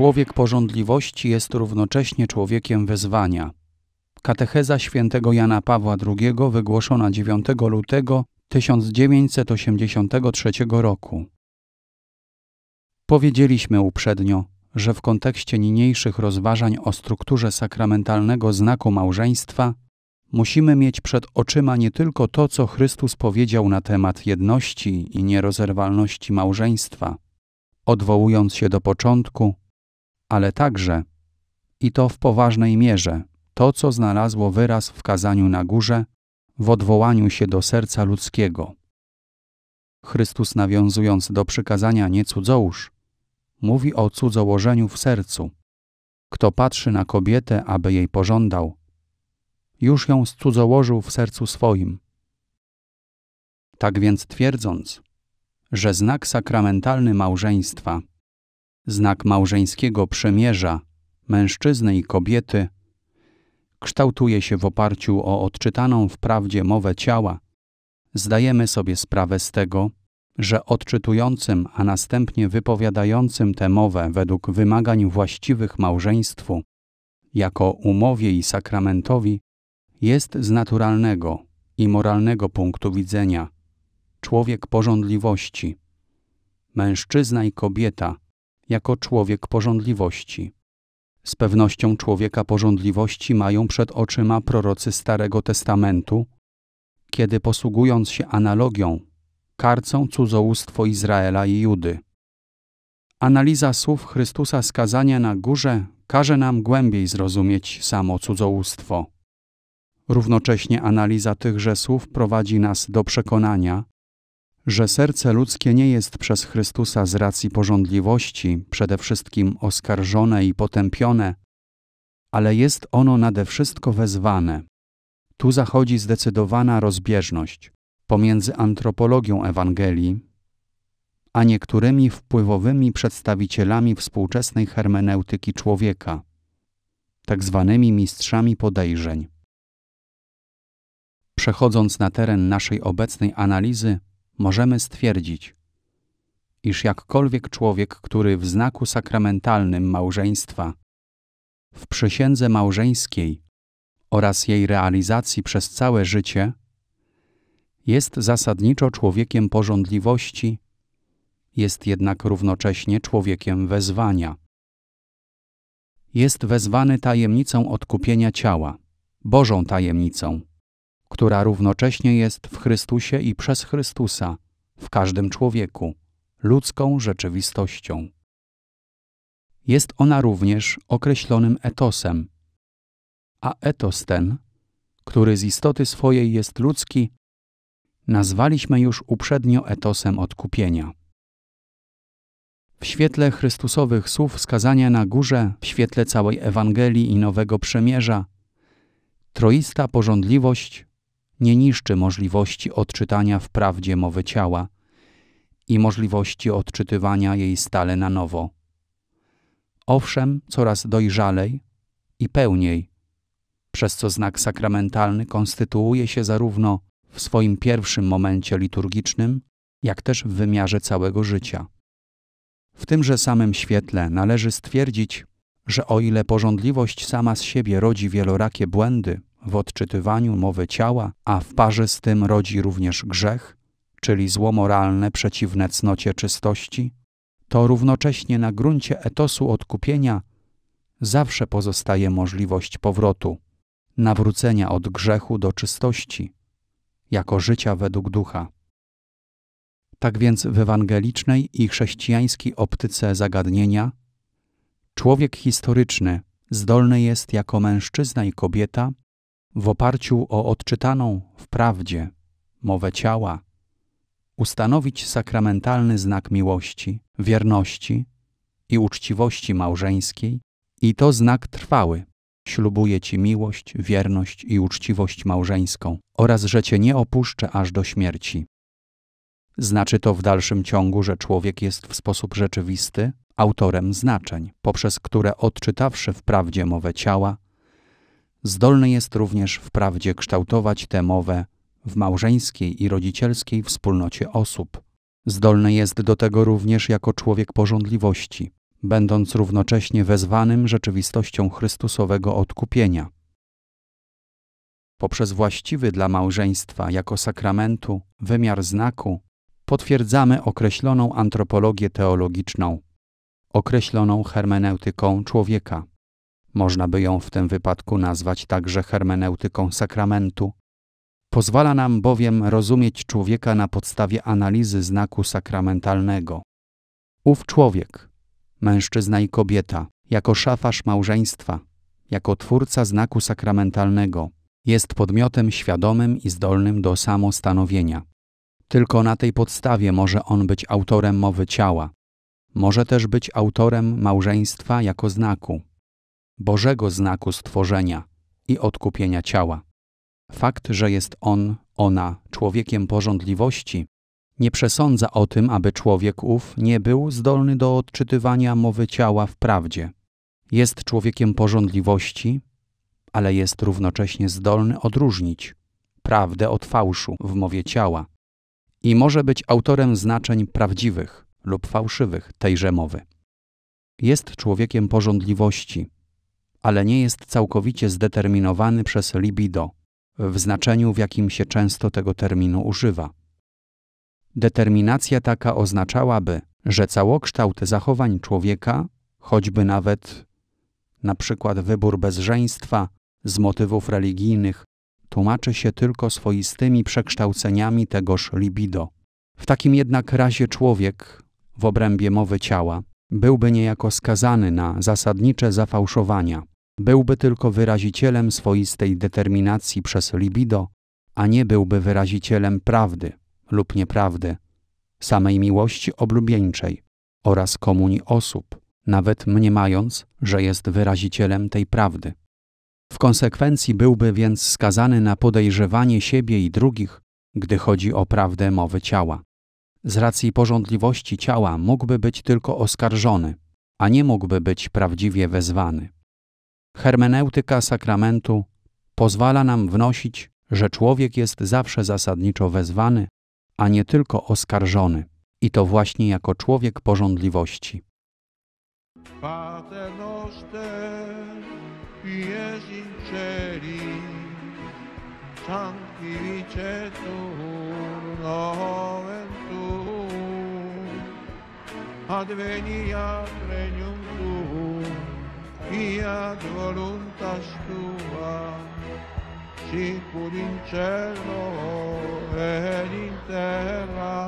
Człowiek porządliwości jest równocześnie człowiekiem wezwania. Katecheza świętego Jana Pawła II wygłoszona 9 lutego 1983 roku. Powiedzieliśmy uprzednio, że w kontekście niniejszych rozważań o strukturze sakramentalnego znaku małżeństwa musimy mieć przed oczyma nie tylko to, co Chrystus powiedział na temat jedności i nierozerwalności małżeństwa, odwołując się do początku, ale także, i to w poważnej mierze, to, co znalazło wyraz w kazaniu na górze, w odwołaniu się do serca ludzkiego. Chrystus, nawiązując do przykazania nie cudzołóż, mówi o cudzołożeniu w sercu. Kto patrzy na kobietę, aby jej pożądał, już ją cudzołożył w sercu swoim. Tak więc twierdząc, że znak sakramentalny małżeństwa, znak małżeńskiego przemierza mężczyzny i kobiety, kształtuje się w oparciu o odczytaną w prawdzie mowę ciała, zdajemy sobie sprawę z tego, że odczytującym, a następnie wypowiadającym tę mowę według wymagań właściwych małżeństwu, jako umowie i sakramentowi, jest z naturalnego i moralnego punktu widzenia człowiek porządliwości, mężczyzna i kobieta jako człowiek porządliwości. Z pewnością człowieka porządliwości mają przed oczyma prorocy Starego Testamentu, kiedy posługując się analogią karcą cudzołóstwo Izraela i Judy. Analiza słów Chrystusa skazania na górze każe nam głębiej zrozumieć samo cudzołóstwo. Równocześnie analiza tychże słów prowadzi nas do przekonania, że serce ludzkie nie jest przez Chrystusa z racji porządliwości przede wszystkim oskarżone i potępione, ale jest ono nade wszystko wezwane. Tu zachodzi zdecydowana rozbieżność pomiędzy antropologią Ewangelii a niektórymi wpływowymi przedstawicielami współczesnej hermeneutyki człowieka, tak zwanymi mistrzami podejrzeń. Przechodząc na teren naszej obecnej analizy, możemy stwierdzić, iż jakkolwiek człowiek, który w znaku sakramentalnym małżeństwa, w przysiędze małżeńskiej oraz jej realizacji przez całe życie jest zasadniczo człowiekiem porządliwości, jest jednak równocześnie człowiekiem wezwania. Jest wezwany tajemnicą odkupienia ciała, Bożą tajemnicą, która równocześnie jest w Chrystusie i przez Chrystusa, w każdym człowieku, ludzką rzeczywistością. Jest ona również określonym etosem, a etos ten, który z istoty swojej jest ludzki, nazwaliśmy już uprzednio etosem odkupienia. W świetle Chrystusowych słów skazania na górze, w świetle całej Ewangelii i Nowego Przemierza, troista porządliwość nie niszczy możliwości odczytania w prawdzie mowy ciała i możliwości odczytywania jej stale na nowo. Owszem, coraz dojrzalej i pełniej, przez co znak sakramentalny konstytuuje się zarówno w swoim pierwszym momencie liturgicznym, jak też w wymiarze całego życia. W tymże samym świetle należy stwierdzić, że o ile porządliwość sama z siebie rodzi wielorakie błędy w odczytywaniu mowy ciała, a w parze z tym rodzi również grzech, czyli zło moralne przeciwne cnocie czystości, to równocześnie na gruncie etosu odkupienia zawsze pozostaje możliwość powrotu, nawrócenia od grzechu do czystości, jako życia według ducha. Tak więc w ewangelicznej i chrześcijańskiej optyce zagadnienia człowiek historyczny zdolny jest jako mężczyzna i kobieta w oparciu o odczytaną w prawdzie mowę ciała ustanowić sakramentalny znak miłości, wierności i uczciwości małżeńskiej I to znak trwały. Ślubuję Ci miłość, wierność i uczciwość małżeńską oraz, że Cię nie opuszczę aż do śmierci. Znaczy to w dalszym ciągu, że człowiek jest w sposób rzeczywisty autorem znaczeń, poprzez które odczytawszy wprawdzie mowę ciała, zdolny jest również wprawdzie kształtować tę mowę w małżeńskiej i rodzicielskiej wspólnocie osób. Zdolny jest do tego również jako człowiek porządliwości, będąc równocześnie wezwanym rzeczywistością Chrystusowego odkupienia. Poprzez właściwy dla małżeństwa jako sakramentu wymiar znaku potwierdzamy określoną antropologię teologiczną, określoną hermeneutyką człowieka. Można by ją w tym wypadku nazwać także hermeneutyką sakramentu. Pozwala nam bowiem rozumieć człowieka na podstawie analizy znaku sakramentalnego. Ów człowiek, mężczyzna i kobieta, jako szafarz małżeństwa, jako twórca znaku sakramentalnego, jest podmiotem świadomym i zdolnym do samostanowienia. Tylko na tej podstawie może on być autorem mowy ciała. Może też być autorem małżeństwa jako znaku, Bożego znaku stworzenia i odkupienia ciała. Fakt, że jest on, ona człowiekiem porządliwości, nie przesądza o tym, aby człowiek ów nie był zdolny do odczytywania mowy ciała w prawdzie. Jest człowiekiem porządliwości, ale jest równocześnie zdolny odróżnić prawdę od fałszu w mowie ciała i może być autorem znaczeń prawdziwych lub fałszywych tejże mowy. Jest człowiekiem porządliwości, ale nie jest całkowicie zdeterminowany przez libido w znaczeniu, w jakim się często tego terminu używa. Determinacja taka oznaczałaby, że całokształt zachowań człowieka, choćby nawet na przykład wybór bezżeństwa z motywów religijnych, tłumaczy się tylko swoistymi przekształceniami tegoż libido. W takim jednak razie człowiek, w obrębie mowy ciała, byłby niejako skazany na zasadnicze zafałszowania, byłby tylko wyrazicielem swoistej determinacji przez libido, a nie byłby wyrazicielem prawdy lub nieprawdy, samej miłości oblubieńczej oraz komunii osób, nawet mniemając, że jest wyrazicielem tej prawdy. W konsekwencji byłby więc skazany na podejrzewanie siebie i drugich, gdy chodzi o prawdę mowy ciała. Z racji porządliwości ciała mógłby być tylko oskarżony, a nie mógłby być prawdziwie wezwany. Hermeneutyka sakramentu pozwala nam wnosić, że człowiek jest zawsze zasadniczo wezwany, a nie tylko oskarżony, i to właśnie jako człowiek porządliwości. Fiat voluntas tua, sicur in cielo ed in terra.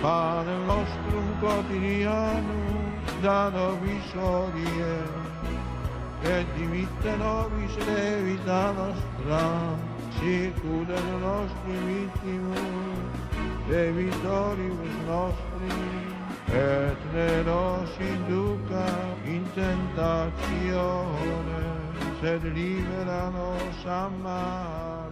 Pane nostrum quotidianum da nobis odie, et dimitte nobis levita nostra, sicur et nostri vittimus, debitoribus nostri, et ne nos induca in tentatione, sed libera nos a malo.